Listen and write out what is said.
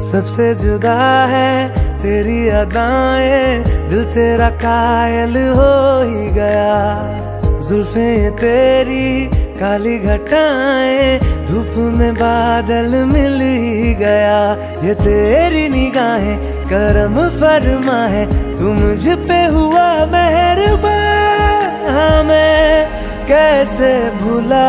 सबसे जुदा है तेरी अदाएँ, दिल तेरा कायल हो ही गया। जुल्फे तेरी काली घटाएँ, धूप में बादल मिल ही गया। ये तेरी निगाहें, करम फरमा है, तू मुझ पे हुआ मेहरबान। हाँ, मैं कैसे भुला